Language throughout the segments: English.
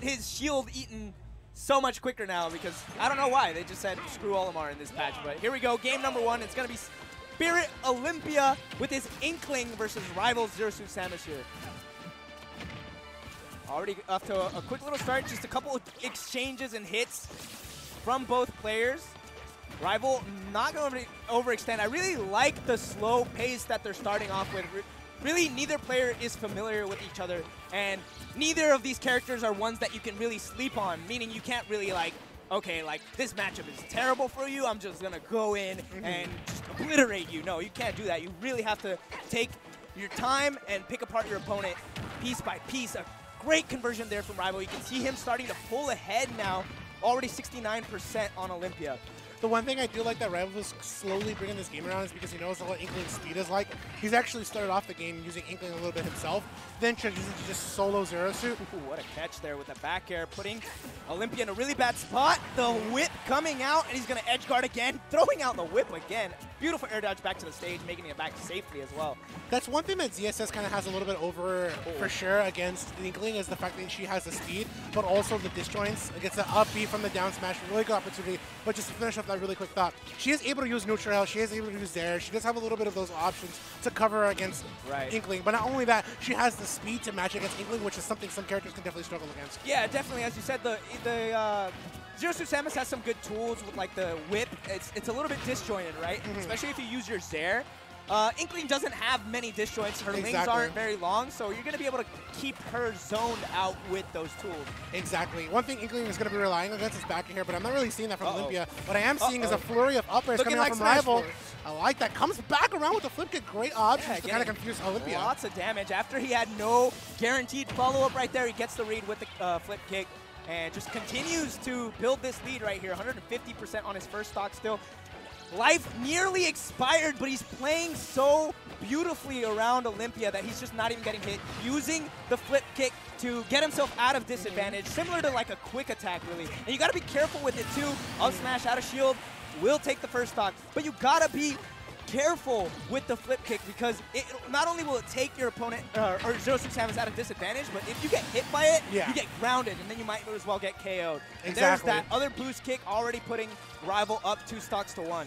his shield eaten so much quicker now because I don't know why. They just said screw Olimar in this patch. But here we go. Game number one. It's going to be Spirit Olympia with his Inkling versus rival Zero Samus here. Already off to a, a quick little start. Just a couple of exchanges and hits from both players. Rival not going to overextend. I really like the slow pace that they're starting off with. Re- Really, neither player is familiar with each other, and neither of these characters are ones that you can really sleep on, meaning you can't really, like, okay, like, this matchup is terrible for you, I'm just going to go in mm-hmm. and just obliterate you. No, you can't do that. You really have to take your time and pick apart your opponent piece by piece. A great conversion there from Rival. You can see him starting to pull ahead now, already 69% on Olympia. The one thing I do like that Rival is slowly bringing this game around is because he knows what Inkling's speed is like. He's actually started off the game using Inkling a little bit himself, then transitions to just solo Zero Suit. Ooh, what a catch there with the back air, putting Olympia in a really bad spot. The whip coming out, and he's going to edge guard again, throwing out the whip again. Beautiful air dodge back to the stage, making it back safely as well. That's one thing that ZSS kind of has a little bit over for sure against Inkling is the fact that she has the speed, but also the disjoints. Against the up B from the down smash, really good opportunity. But just to finish off that really quick thought, she is able to use neutral, she is able to use Zair. She does have a little bit of those options to cover against Right. Inkling. But not only that, she has the speed to match against Inkling, which is something some characters can definitely struggle against. Yeah, definitely. As you said, the the uh, Zero Suit Samus has some good tools with like the whip. It's it's a little bit disjointed, right? Especially if you use your Zair. Uh, Inkling doesn't have many disjoints. Her wings Exactly. aren't very long, so you're going to be able to keep her zoned out with those tools. Exactly. One thing Inkling is going to be relying against is back air, but I'm not really seeing that from Uh-oh. Olympia. What I am seeing is a flurry of up airs Looking coming out from Smash Rival. Force. I like that. Comes back around with the flip kick. Great option Yeah, to kind of confuse Olympia. Lots of damage. After he had no guaranteed follow-up right there, he gets the read with the uh, flip kick and just continues to build this lead right here. 150% on his first stock still. Life nearly expired, but he's playing so beautifully around Olympia that he's just not even getting hit. Using the flip kick to get himself out of disadvantage, similar to like a quick attack, really. And you got to be careful with it too. Up smash out of shield will take the first stock, but you got to be careful with the flip kick because it not only will it take your opponent uh, or Samus out of disadvantage, but if you get hit by it, Yeah. you get grounded, and then you might as well get KO'd. And Exactly. there's that other boost kick already putting Rival up two stocks to one.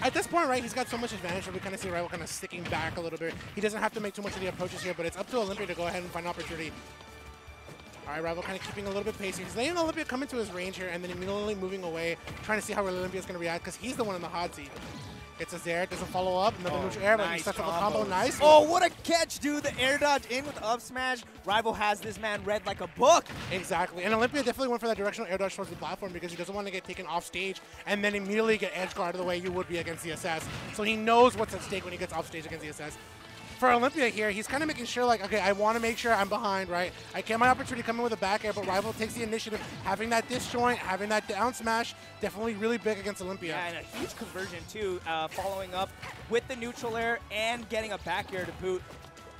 At this point, right, he's got so much advantage that we kind of see Rival kind of sticking back a little bit. He doesn't have to make too much of the approaches here, but it's up to Olympia to go ahead and find an opportunity. All right, Rival kind of keeping a little bit pacey. He's letting Olympia come into his range here and then immediately moving away, trying to see how Olympia's going to react because he's the one in the hot seat. Gets us there, doesn't follow up, another Oh, neutral air, but he nice sets up a combo nice. Oh, what a catch, dude. The air dodge in with the up smash. Rival has this man read like a book. Exactly. And Olympia definitely went for that directional air dodge towards the platform because he doesn't want to get taken off stage and then immediately get edge guard the way you would be against ZSS. So he knows what's at stake when he gets off stage against ZSS. For Olympia here, he's kind of making sure, like, okay, I want to make sure I'm behind, right? I get my opportunity coming with a back air, but Rival takes the initiative. Having that disjoint, having that down smash, definitely really big against Olympia. Yeah, and a huge conversion too, uh, following up with the neutral air and getting a back air to boot.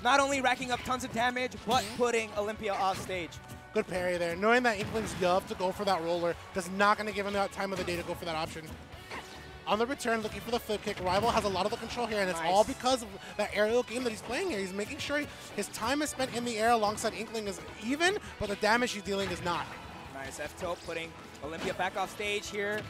Not only racking up tons of damage, but putting Olympia off stage. Good parry there. Knowing that Inkling's love to go for that roller, that's not going to give him that time of the day to go for that option. On the return, looking for the flip kick, Rival has a lot of the control here, and it's Nice. all because of that aerial game that he's playing here. He's making sure his time is spent in the air alongside Inkling is even, but the damage he's dealing is not. Nice F tilt putting Olympia back off stage here.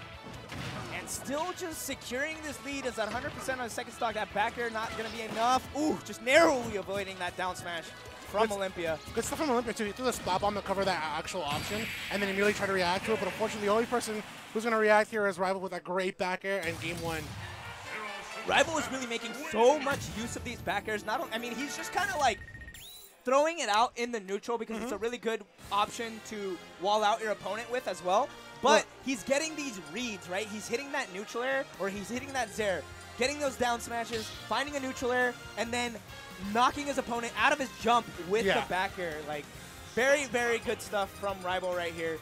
And still just securing this lead is at 100% on the second stock. That back air not going to be enough. Ooh, just narrowly avoiding that down smash from Let's- Olympia. Good stuff from Olympia, too. He threw the splat bomb to cover that actual option, and then immediately tried to react to it, but unfortunately the only person who's going to react here is Rival with that great back air and game one. Rival is really making so much use of these back airs. Not, only, I mean, he's just kind of like throwing it out in the neutral because it's a Mm-hmm. really good option to wall out your opponent with as well. But Well- he's getting these reads, right? He's hitting that neutral air or he's hitting that Zair, getting those down smashes, finding a neutral air, and then knocking his opponent out of his jump with Yeah. the back air. Like, very, very good stuff from Rival right here.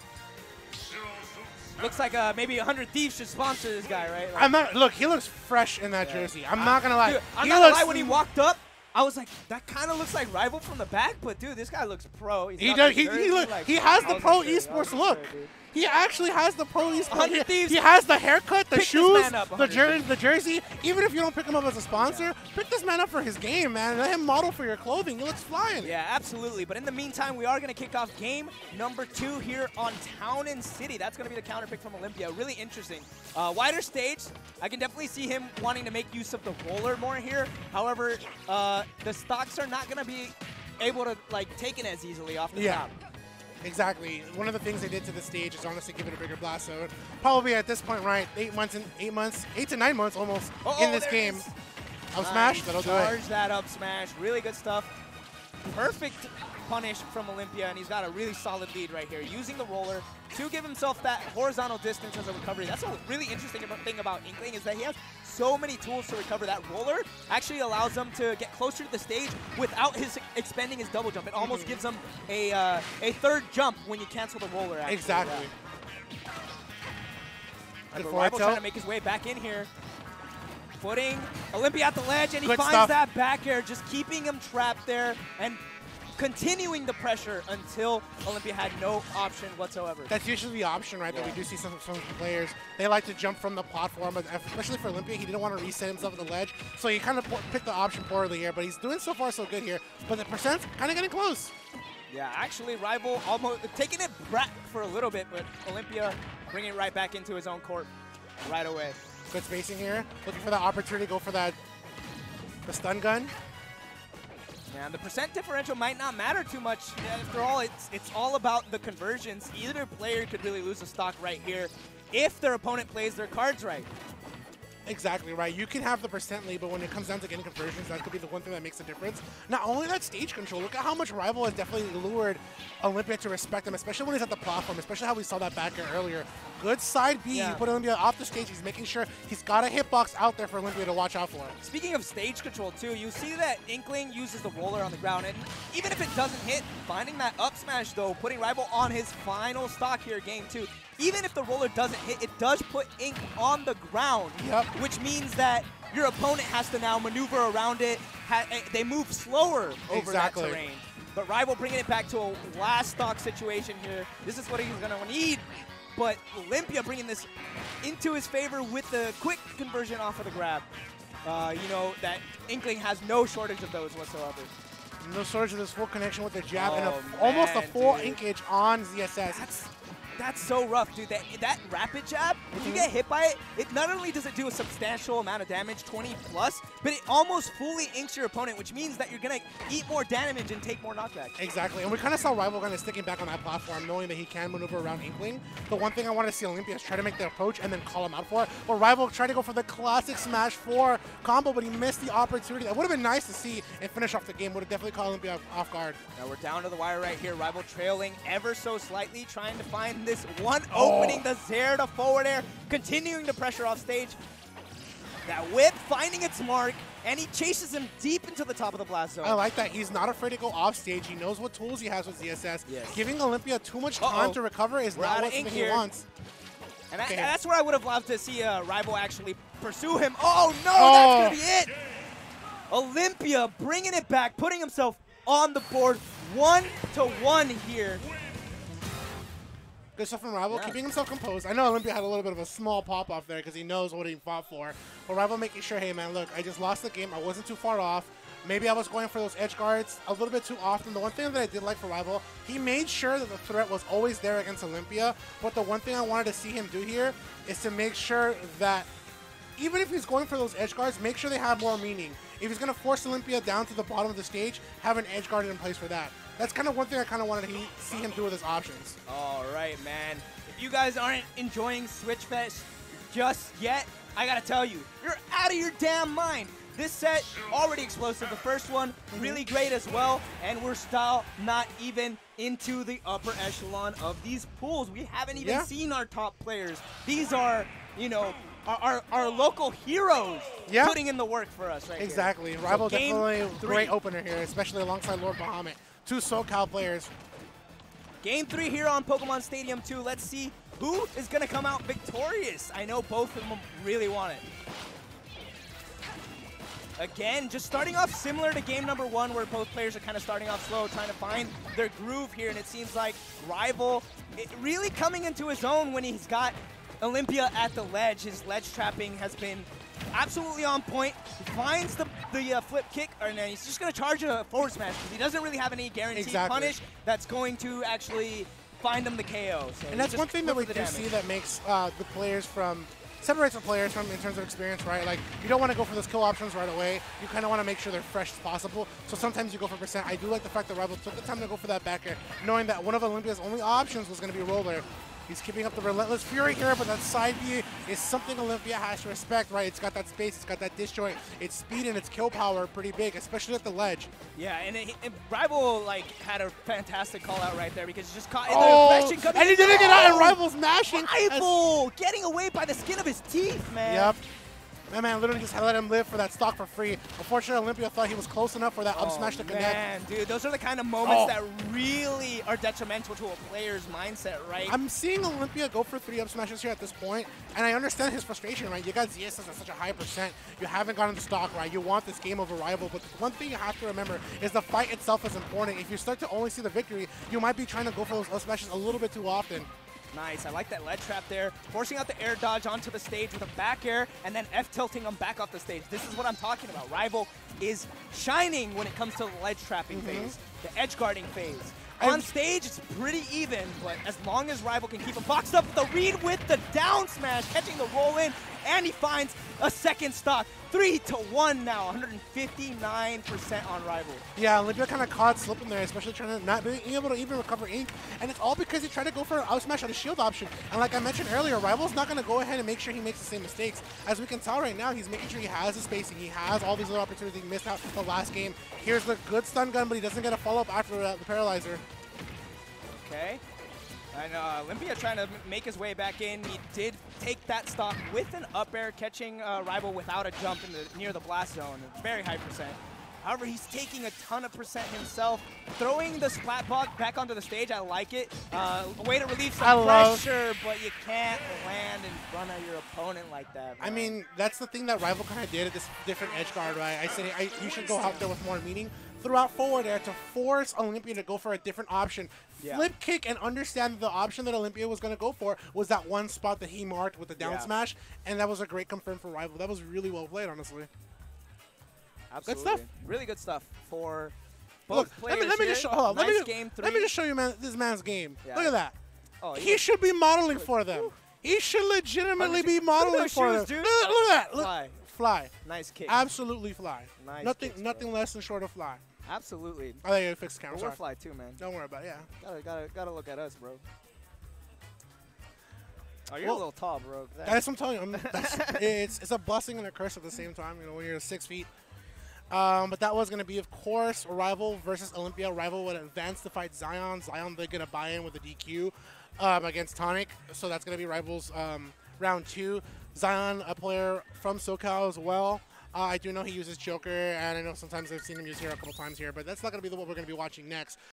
Looks like uh, maybe 100 Thieves should sponsor this guy, right? Like, I'm not, look, he looks fresh in that Yeah. jersey. I'm not going to lie. Dude, I'm he not gonna looks- lie. When he walked up, I was like, that kind of looks like rival from the back, but dude, this guy looks pro. He's He does. the He, he, look, like, he has the pro unsure, I was esports look. dude. He actually has the police. 100 He, Thieves. he has the haircut, the Pick shoes, up, the 100 jersey, the jersey. Even if you don't pick him up as a sponsor, pick this man up for his game, man. Let him model for your clothing. He looks flying. Yeah, absolutely. But in the meantime, we are going to kick off game number two here on Town and City. That's going to be the counter pick from Olympia. Really interesting. Uh, wider stage. I can definitely see him wanting to make use of the roller more here. However, uh, the stocks are not going to be able to like take it as easily off the Yeah. top. Exactly. One of the things they did to the stage is honestly give it a bigger blast. So probably at this point, right, eight months and eight months, eight to nine months almost Oh, in this game. Of Smash, Nice. that'll do Charge it. that up, Smash. Really good stuff. Perfect punish from Olympia, and he's got a really solid lead right here. Using the roller to give himself that horizontal distance as a recovery. That's a really interesting thing about Inkling is that he has so many tools to recover. That roller actually allows him to get closer to the stage without his expending his double jump. It almost Mhm. gives him a uh, a third jump when you cancel the roller. Actually. Exactly. Yeah. Good Rival trying to make his way back in here. footing. Olympia at the ledge, and he Good finds stuff. that back air, just keeping him trapped there and continuing the pressure until Olympia had no option whatsoever. That's usually the option, right? That we do see some, some players. They like to jump from the platform, but especially for Olympia, he didn't want to reset himself at the ledge, so he kind of picked the option poorly here. But he's doing so far so good here. But the percent's kind of getting close. Yeah, actually, Rival almost taking it back for a little bit, but Olympia bringing it right back into his own court right away. Good spacing here. Looking for that opportunity to go for that the stun gun. And the percent differential might not matter too much. After all, it's it's all about the conversions. Either player could really lose a stock right here if their opponent plays their cards right. Exactly right. You can have the percent lead, but when it comes down to getting conversions, that could be the one thing that makes a difference. Not only that stage control, look at how much Rival has definitely lured Olympia to respect him, especially when he's at the platform, especially how we saw that back air earlier. Good side B, Yeah. you put Olympia off the stage, he's making sure he's got a hitbox out there for Olympia to watch out for. Speaking of stage control too, you see that Inkling uses the roller on the ground, and even if it doesn't hit, finding that up smash though, putting Rival on his final stock here, game two. Even if the roller doesn't hit, it does put Ink on the ground, Yep. Which means that your opponent has to now maneuver around it. Ha eh, they move slower over Exactly. that terrain. But Rival bringing it back to a last stock situation here. This is what he's going to need. But Olympia bringing this into his favor with the quick conversion off of the grab. Uh, you know, that Inkling has no shortage of those whatsoever. No shortage of this full connection with the jab and a, Oh, almost a full dude. inkage on ZSS. That's that's so rough, dude. That that rapid jab, if you mm-hmm. get hit by it, it not only does it do a substantial amount of damage, 20 plus, but it almost fully inks your opponent, which means that you're gonna eat more damage and take more knockback. Exactly, and we kind of saw Rival kind of sticking back on that platform, knowing that he can maneuver around Inkling. The one thing I want to see Olympia is try to make the approach and then call him out for it. But Rival tried to go for the classic Smash 4 combo, but he missed the opportunity. That would have been nice to see and finish off the game. Would have definitely caught Olympia off guard. Now we're down to the wire right here. Rival trailing ever so slightly, trying to find this one Oh. opening. The Zair to forward air, continuing the pressure off stage. That whip finding its mark, and he chases him deep into the top of the blast zone. I like that. He's not afraid to go off stage. He knows what tools he has with ZSS. Yes. Giving Olympia too much time Uh-oh. to recover is We're not what he here. wants. And that's where I would have loved to see a rival actually pursue him. Oh no, Oh. that's gonna be it. Olympia bringing it back, putting himself on the board, one to one here. Good stuff from Rival, Yeah. keeping himself composed. I know Olympia had a little bit of a small pop off there because he knows what he fought for. But Rival making sure, hey man, look, I just lost the game. I wasn't too far off. Maybe I was going for those edge guards a little bit too often. The one thing that I did like for Rival, he made sure that the threat was always there against Olympia. But the one thing I wanted to see him do here is to make sure that even if he's going for those edge guards, make sure they have more meaning. If he's going to force Olympia down to the bottom of the stage, have an edge guard in place for that. That's kind of one thing I kind of wanted to he- see him do with his options. All right, man. If you guys aren't enjoying Switchfest just yet, I gotta tell you, you're out of your damn mind. This set already explosive. The first one mm-hmm. really great as well, and we're still not even into the upper echelon of these pools. We haven't even Yeah. seen our top players. These are, you know, our, our, our local heroes Yeah. putting in the work for us right here. Exactly. So Rival game definitely a three. great opener here, especially alongside Lord Bahamut. Two SoCal players. Game three here on Pokemon Stadium 2. Let's see who is going to come out victorious. I know both of them really want it. Again, just starting off similar to game number one, where both players are kind of starting off slow, trying to find their groove here, and it seems like Rival really coming into his own when he's got Olympia at the ledge. His ledge trapping has been absolutely on point. He finds the, the uh, flip kick, and then he's just going to charge a forward smash because he doesn't really have any guaranteed Exactly. punish that's going to actually find him the KO. So And that's one thing that we do the see that makes uh, the players from separates the players from in terms of experience, right? Like you don't want to go for those kill options right away. You kind of want to make sure they're fresh as possible. So sometimes you go for percent. I do like the fact that Rival took the time to go for that back air, knowing that one of Olympia's only options was going to be roller. He's keeping up the relentless fury here, but that side B is something Olympia has to respect, right? It's got that space, it's got that disjoint, its speed and its kill power are pretty big, especially at the ledge. Yeah, and, it, and Rival like had a fantastic call out right there because he just caught in Oh, the coming and he didn't get out, and Oh! Rival's mashing. as- Rival getting away by the skin of his teeth, man. Yep. That man literally just let him live for that stock for free. Unfortunately, Olympia thought he was close enough for that up smash to connect. Man, dude, those are the kind of moments Oh. that really are detrimental to a player's mindset, right? I'm seeing Olympia go for three up smashes here at this point, and I understand his frustration, right? You got ZSS at such a high percent. You haven't gotten the stock, right? You want this game of arrival, but one thing you have to remember is the fight itself is important. If you start to only see the victory, you might be trying to go for those up smashes a little bit too often. Nice. I like that ledge trap there. Forcing out the air dodge onto the stage with a back air and then F tilting him back off the stage. This is what I'm talking about. Rival is shining when it comes to the ledge trapping mm-hmm. phase, the edge guarding phase. On stage, it's pretty even, but as long as Rival can keep him boxed up, with the read with the down smash, catching the roll in, and he finds a second stock. Three to one now, 159% on Rival. Yeah, Olympia kind of caught slipping there, especially trying to not being able to even recover ink. And it's all because he tried to go for an out smash on a shield option. And like I mentioned earlier, Rival's not going to go ahead and make sure he makes the same mistakes. As we can tell right now, he's making sure he has the spacing. He has all these little opportunities he missed out the last game. Here's the good stun gun, but he doesn't get a follow-up after uh, the paralyzer. Okay. And uh, Olympia trying to make his way back in. He did take that stock with an up air, catching uh, Rival without a jump in the, near the blast zone. Very high percent. However, he's taking a ton of percent himself. Throwing the splat bomb back onto the stage, I like it. Uh, a way to relieve I some love- pressure, but you can't land in front of your opponent like that. I mean, that's the thing that Rival kind of did at this different edge guard, right? I said I, you should go out there with more meaning throughout forward air to force Olympia to go for a different option. Yeah. Flip kick and understand that the option that Olympia was going to go for was that one spot that he marked with the down Yeah. smash, and that was a great confirm for Rival. That was really well played, honestly. Absolutely. stuff. Really good stuff for both Look, players let me, let me just show, hold on, nice let me, let me just show you man, this man's game. Yeah. Look at that. oh, He should be modeling for them. He should legitimately be you- look at modeling those for them. dude. Look, look at that. Look, Fly. fly. Nice kick. Absolutely fly. Nice nothing, kicks, nothing less than short of fly. Absolutely. I think you fixed the camera. We're fly too, man. Don't worry about it. Yeah. Gotta, gotta, gotta look at us, bro. Oh, you're Well, a little tall, bro. That- That's what I'm telling you. I'm, that's, it's it's a blessing and a curse at the same time. You know, when you're six feet. Um, but that was going to be, of course, Rival versus Olympia. Rival would advance to fight Zion. Zion they're going to buy in with a DQ um, against Tonic. So that's going to be Rivals um, round two. Zion, a player from SoCal as well. Uh, I do know he uses Joker, and I know sometimes I've seen him use here a couple times here, but that's not going to be the what we're going to be watching next.